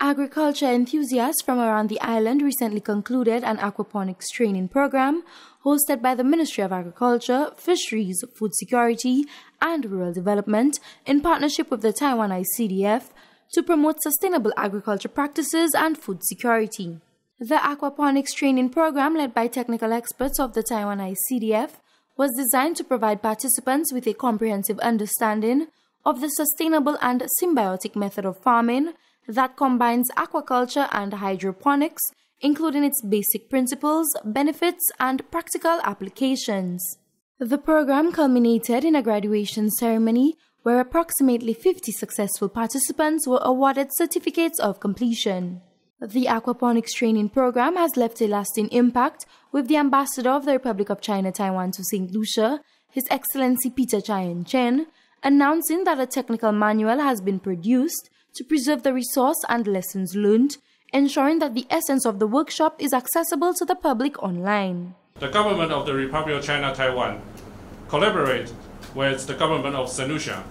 Agriculture enthusiasts from around the island recently concluded an aquaponics training program hosted by the Ministry of Agriculture, Fisheries, Food Security, and Rural Development in partnership with the Taiwan ICDF to promote sustainable agriculture practices and food security. The aquaponics training program led by technical experts of the Taiwan ICDF was designed to provide participants with a comprehensive understanding of the sustainable and symbiotic method of farming that combines aquaculture and hydroponics, including its basic principles, benefits, and practical applications. The program culminated in a graduation ceremony where approximately 50 successful participants were awarded certificates of completion. The aquaponics training program has left a lasting impact with the ambassador of the Republic of China Taiwan to St. Lucia, His Excellency Peter Chai Chen, announcing that a technical manual has been produced to preserve the resource and lessons learned, ensuring that the essence of the workshop is accessible to the public online. The government of the Republic of China Taiwan collaborated with the government of St. Lucia,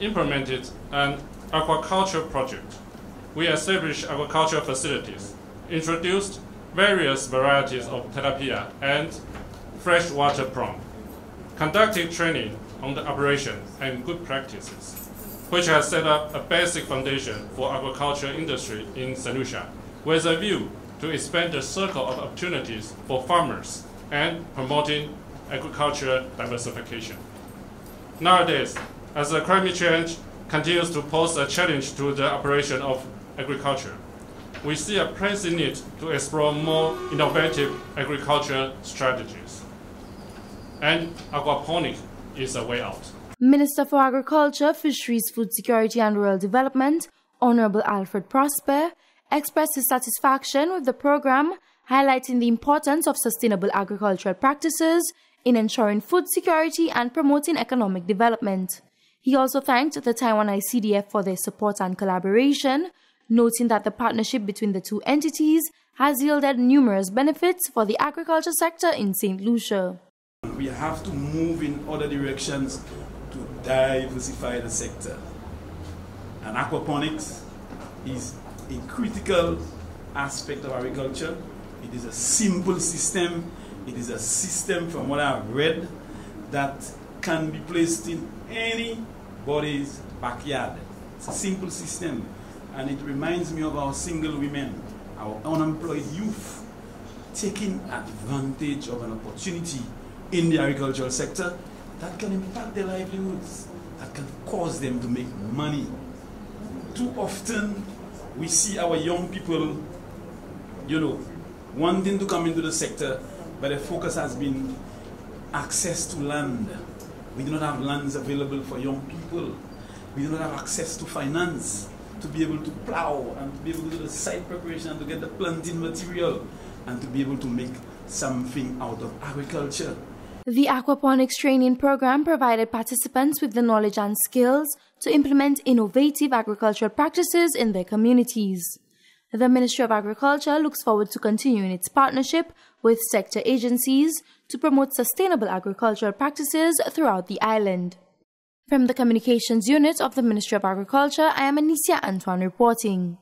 implemented an aquaculture project. We established aquaculture facilities, introduced various varieties of tilapia and freshwater prawn, conducted training on the operation and good practices which has set up a basic foundation for agriculture industry in St. Lucia, with a view to expand the circle of opportunities for farmers and promoting agricultural diversification. Nowadays, as the climate change continues to pose a challenge to the operation of agriculture, we see a pressing need to explore more innovative agriculture strategies. And aquaponics is a way out. Minister for Agriculture, Fisheries, Food Security and Rural Development, Honorable Alfred Prosper, expressed his satisfaction with the program, highlighting the importance of sustainable agricultural practices in ensuring food security and promoting economic development. He also thanked the Taiwan ICDF for their support and collaboration, noting that the partnership between the two entities has yielded numerous benefits for the agriculture sector in St. Lucia. We have to move in other directions diversify the sector. And aquaponics is a critical aspect of agriculture. It is a simple system. It is a system, from what I've read, that can be placed in anybody's backyard. It's a simple system. And it reminds me of our single women, our unemployed youth, taking advantage of an opportunity in the agricultural sector that can impact their livelihoods, that can cause them to make money. Too often, we see our young people, you know, wanting to come into the sector, but the focus has been access to land. We do not have lands available for young people. We do not have access to finance to be able to plow and to be able to do the site preparation and to get the planting material and to be able to make something out of agriculture. The aquaponics training program provided participants with the knowledge and skills to implement innovative agricultural practices in their communities. The Ministry of Agriculture looks forward to continuing its partnership with sector agencies to promote sustainable agricultural practices throughout the island. From the Communications Unit of the Ministry of Agriculture, I am Anicia Antoine reporting.